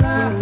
Bye.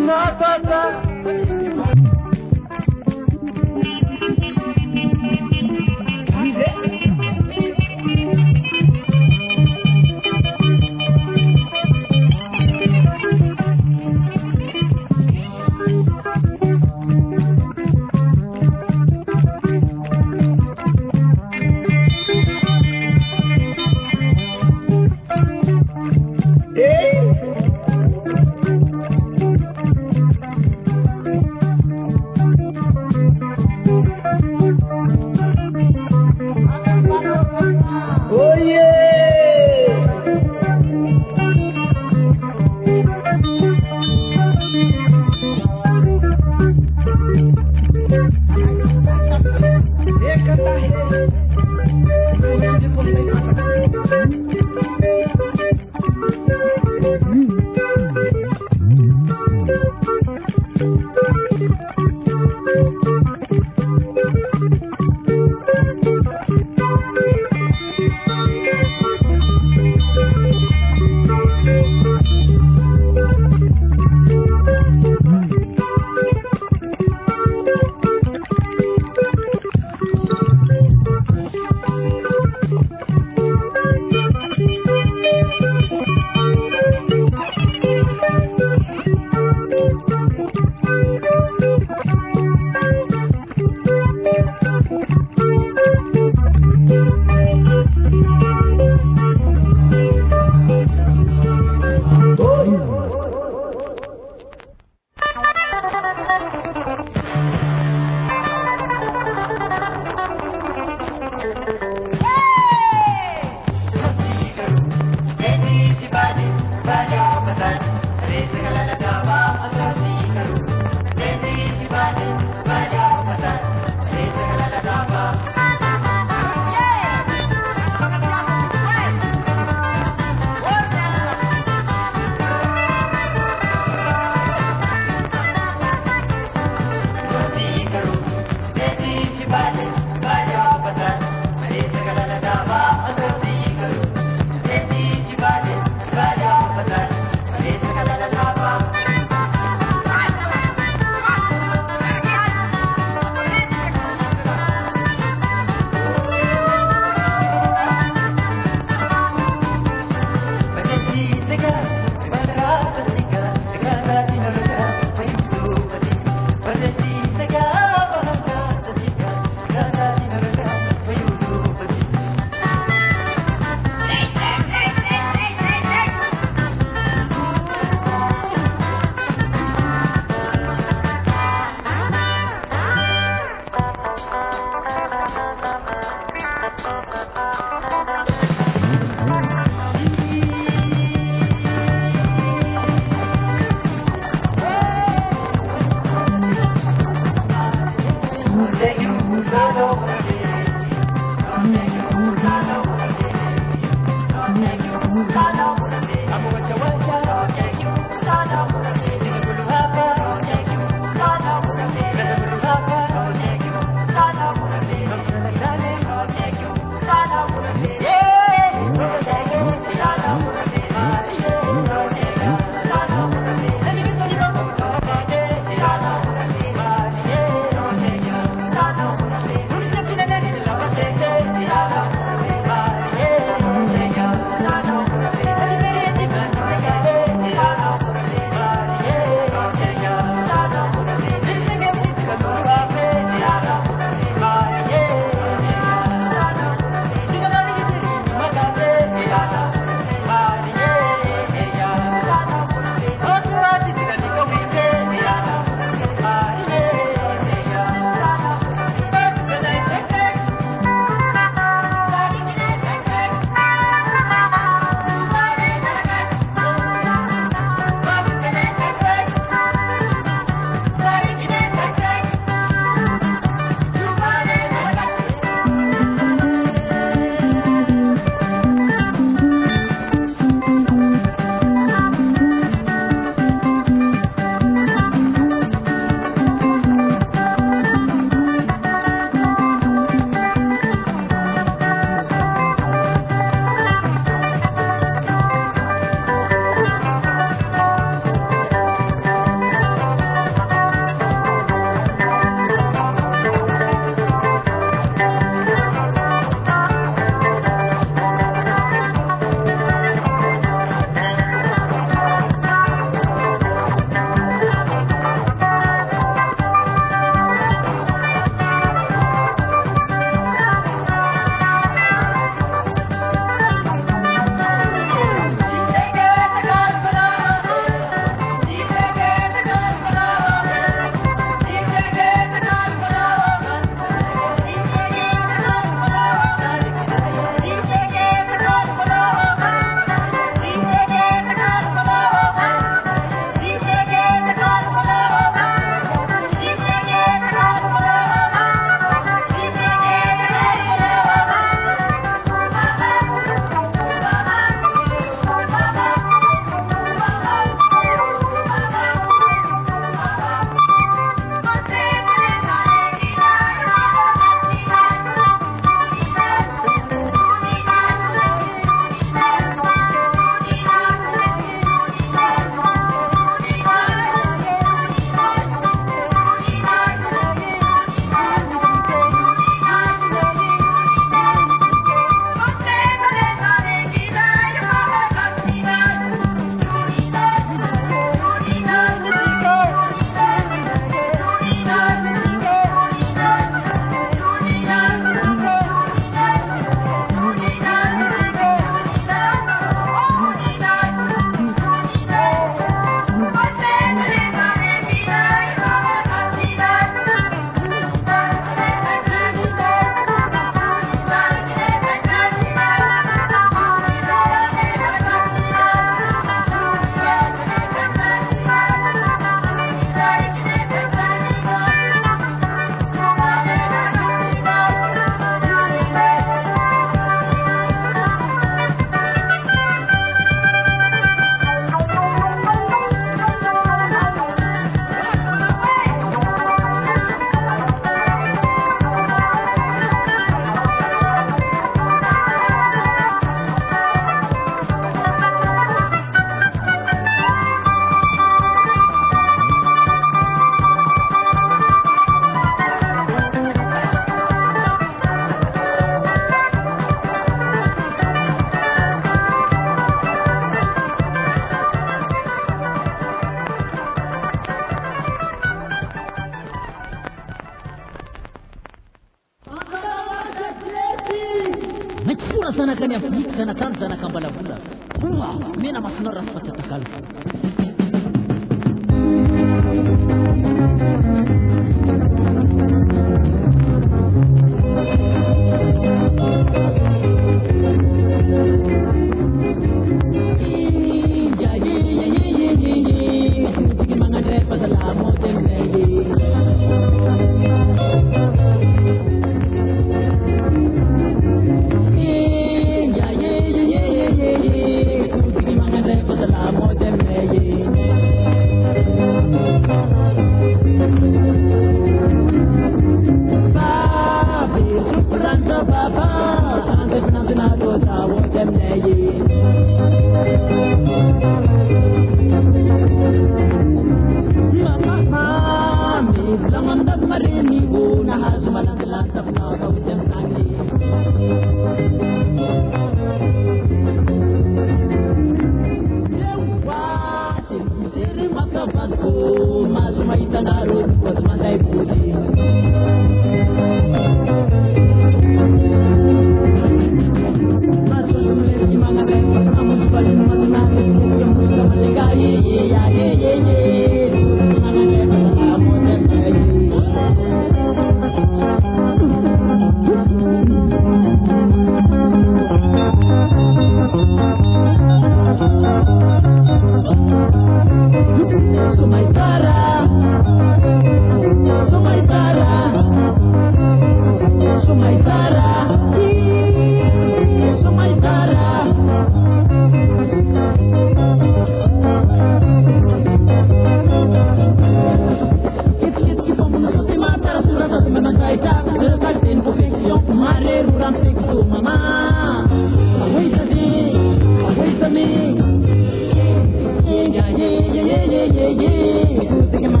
yeah,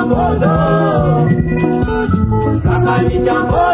jambo lo, kama ni jambo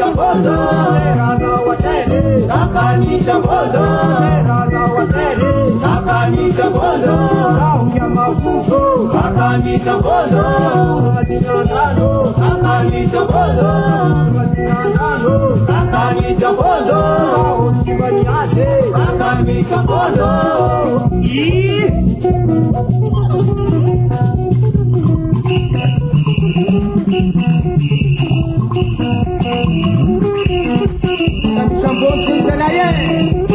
शंभोदो है राधा वटेरे साकानी शंभोदो है राधा वटेरे साकानी शंभोदो राहुया माफुको साकानी शंभोदो राधिनानो साकानी शंभोदो राधिनानो साकानी शंभोदो राहुल शिवन्यासे साकानी शंभोदो ई Saksafon çizeleri.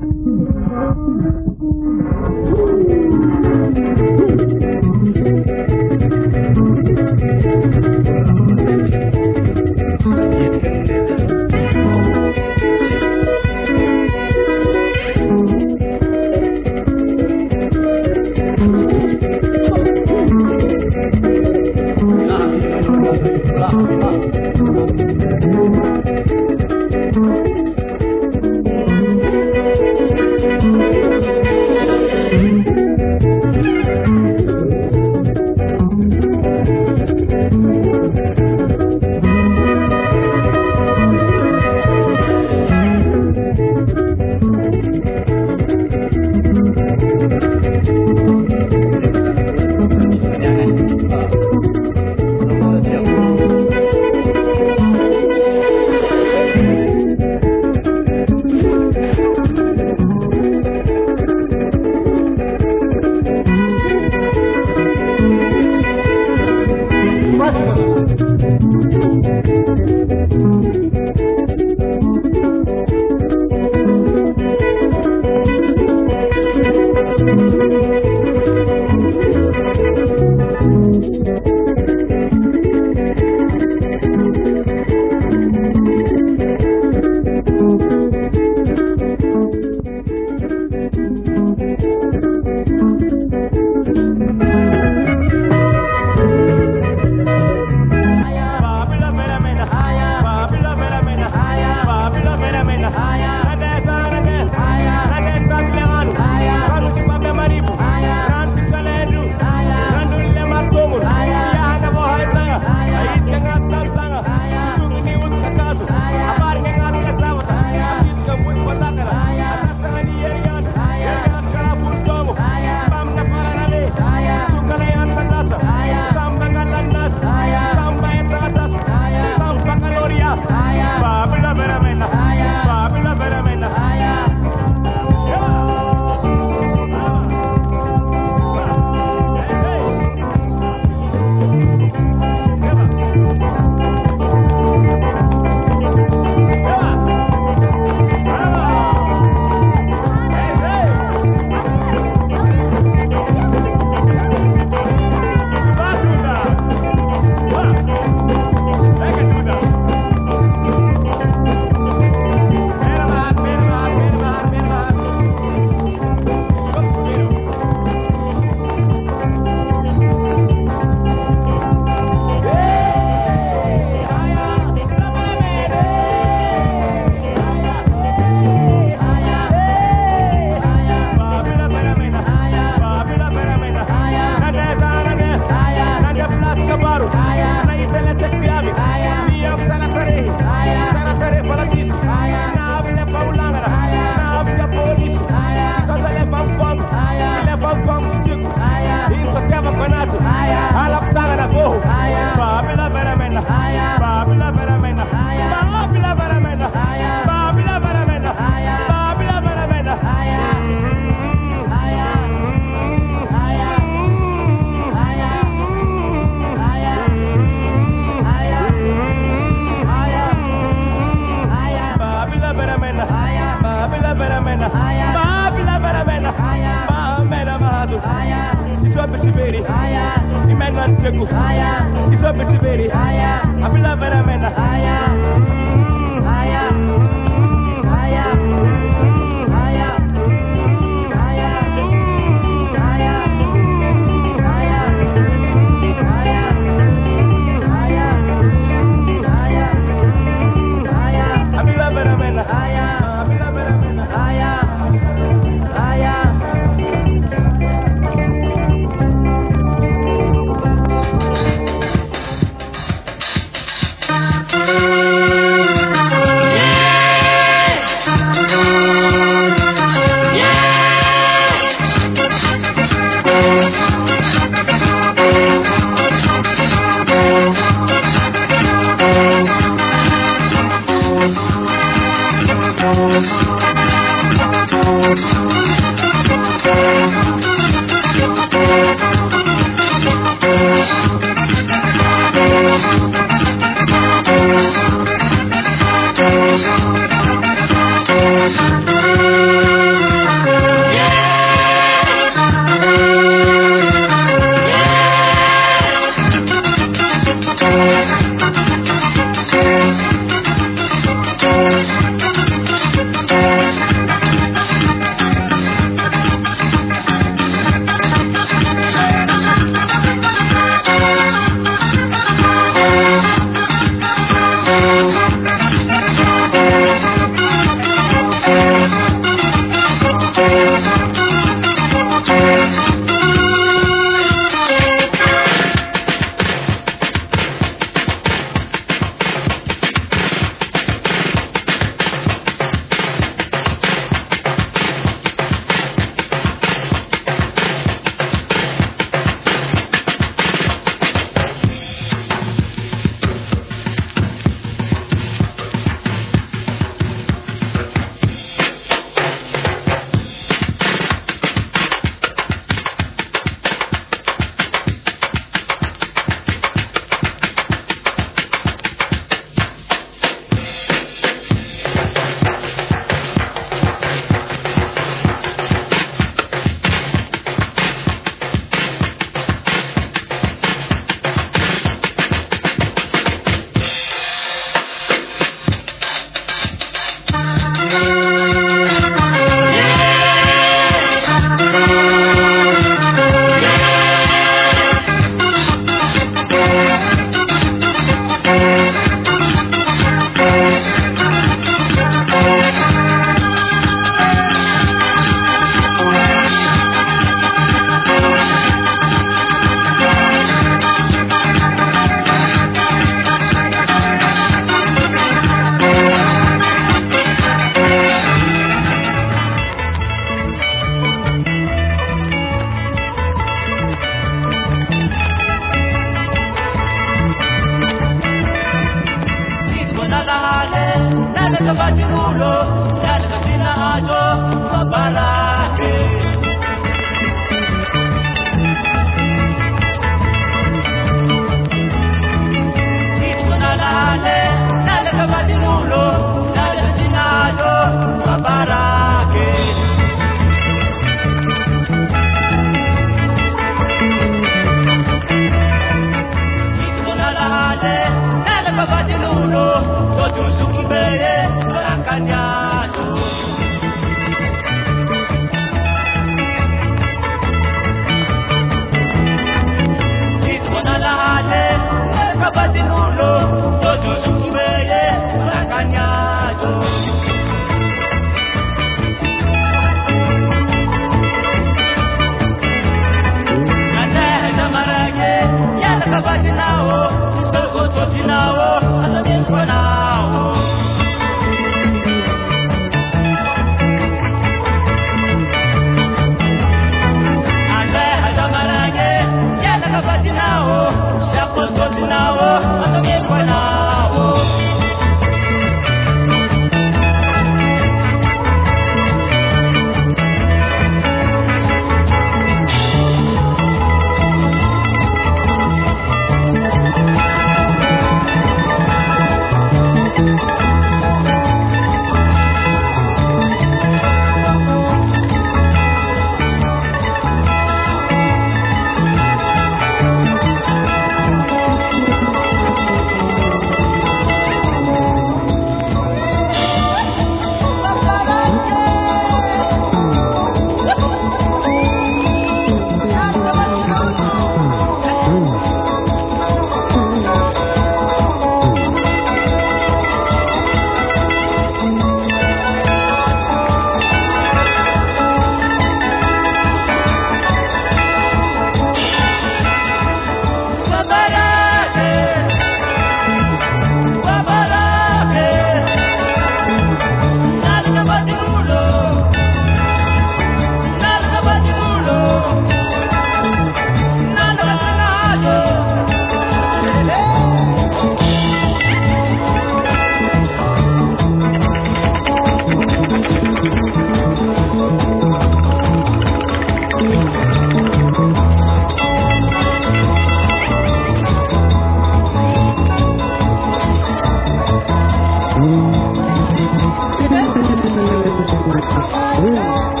Thank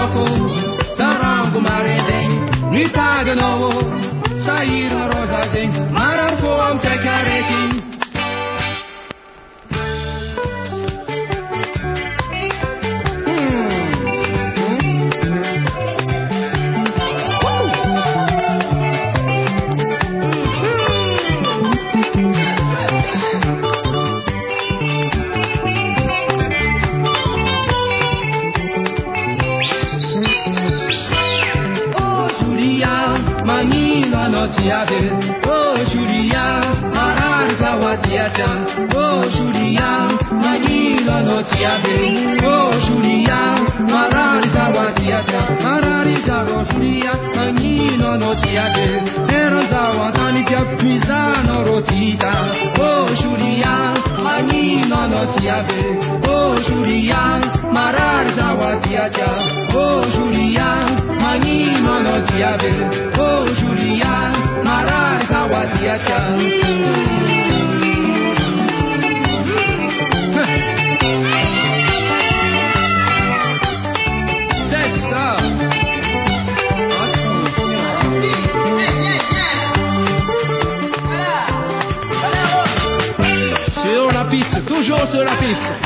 socorro, sarango maredem, nitaga novo, sair na rosa zem, marar Sawadir, oh Julia, Arar Zawadiacha, oh Julia, Manila Notiade, oh Julia, Arar Zawadiacha, Arar Zaro Julia, Manila Notiade, Era Zawadanitia, Pisano Rotita, oh Julia, Manila Notiade, oh Julia, Marar Zawadiacha, oh Julia, Manila Notiade, oh Julia, Sur la piste, toujours sur la piste.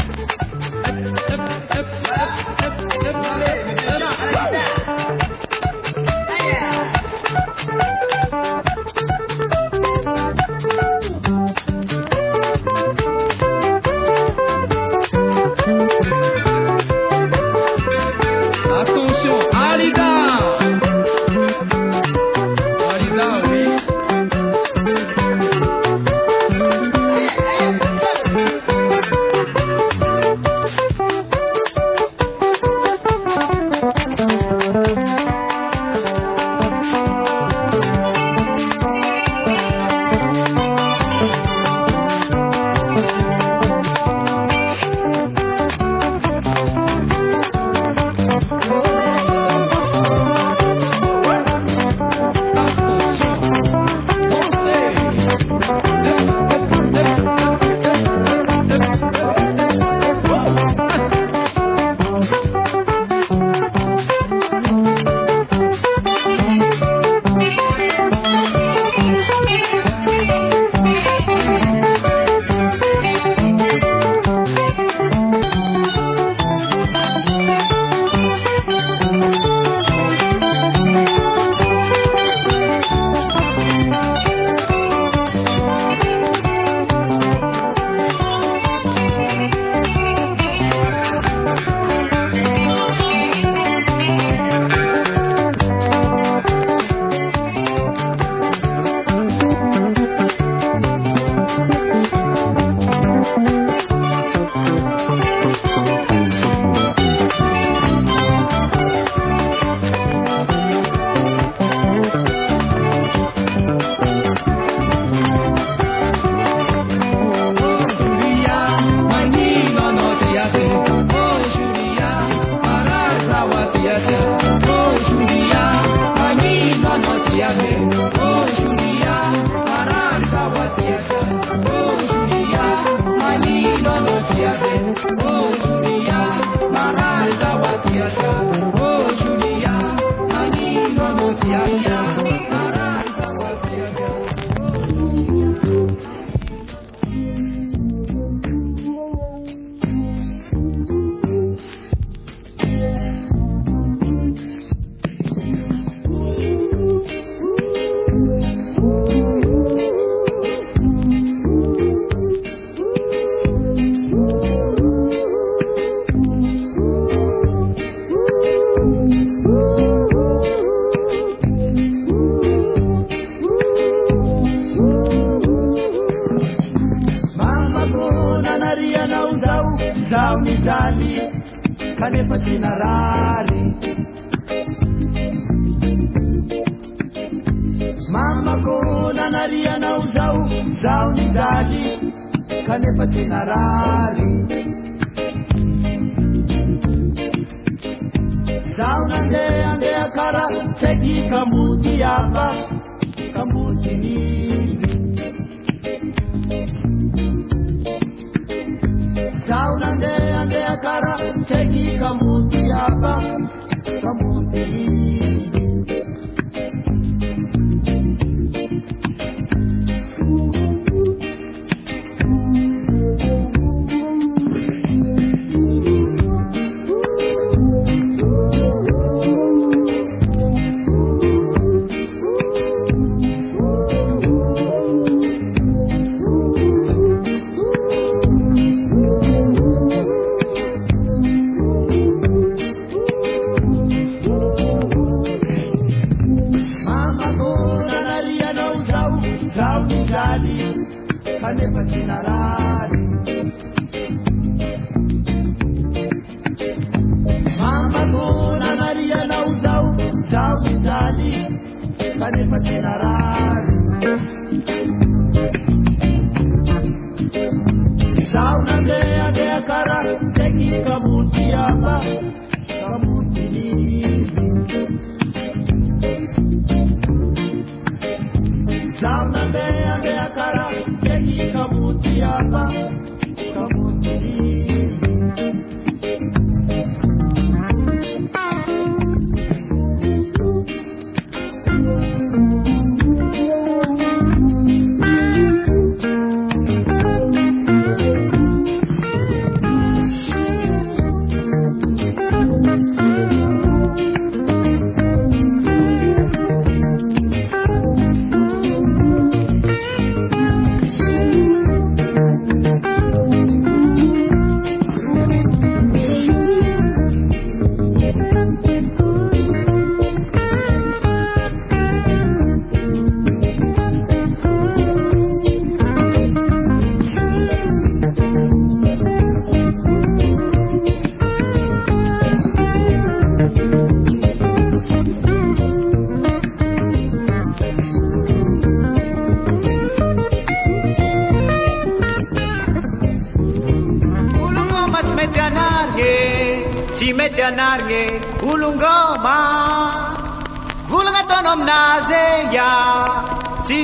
take it, come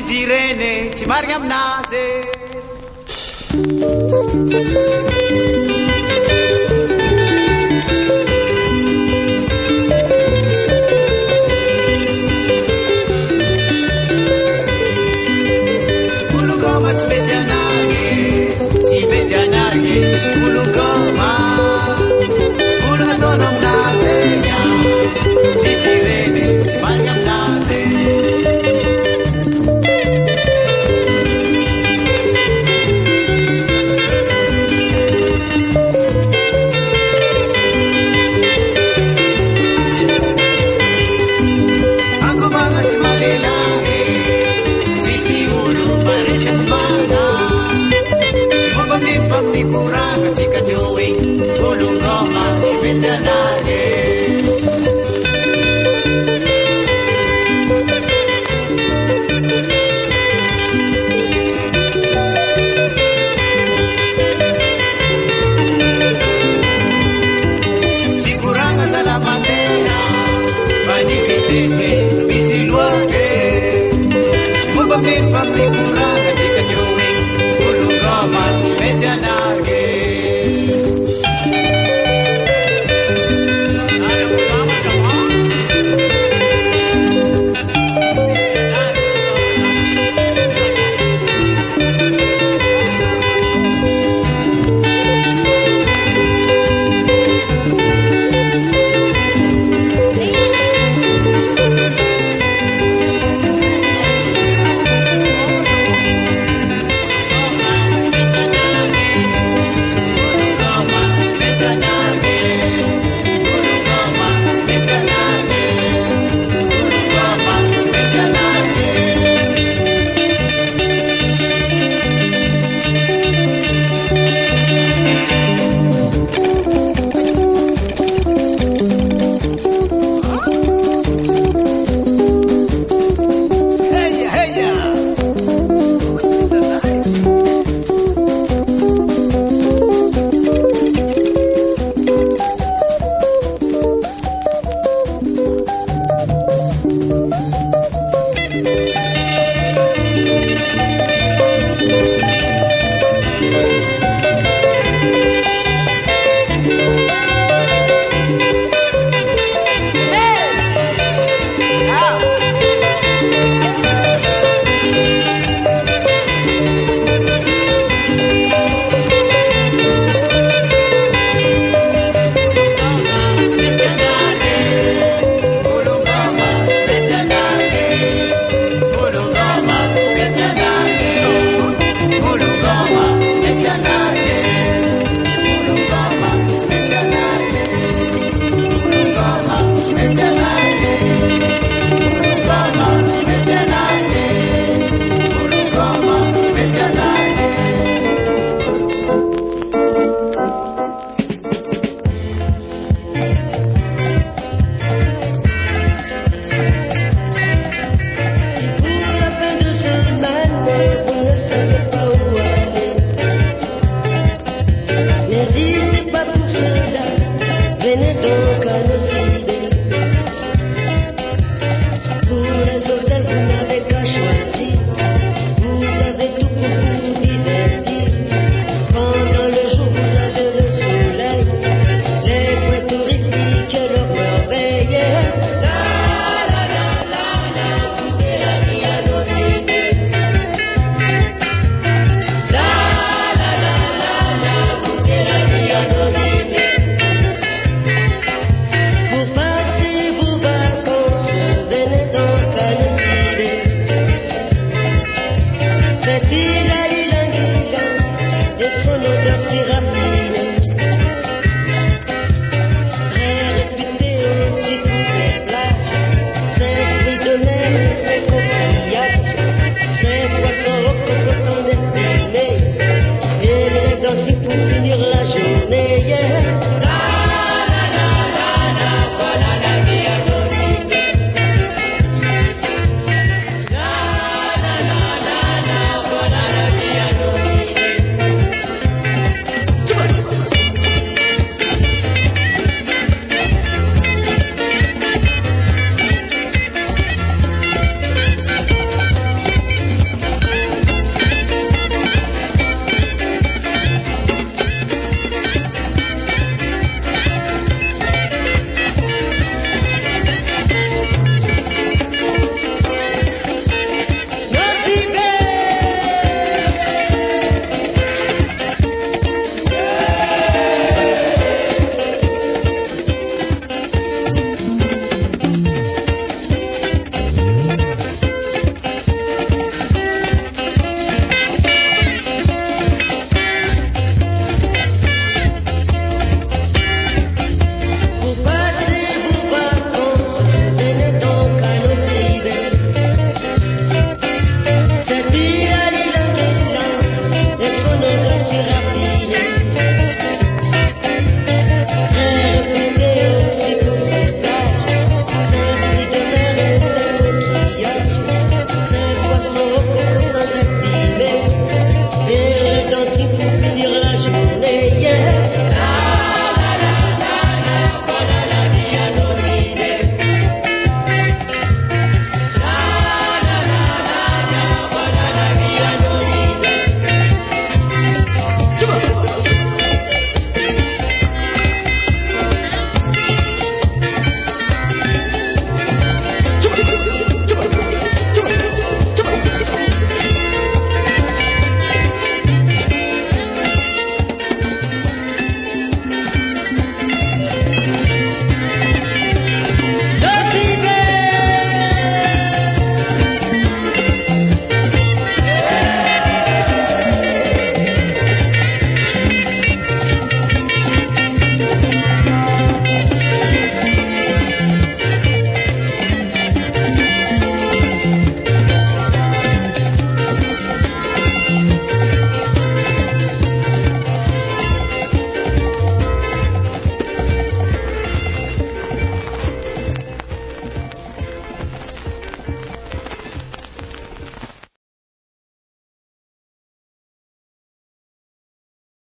지레네 지마리암 나세 dikuraesikadui 我 odunkoma e. simedana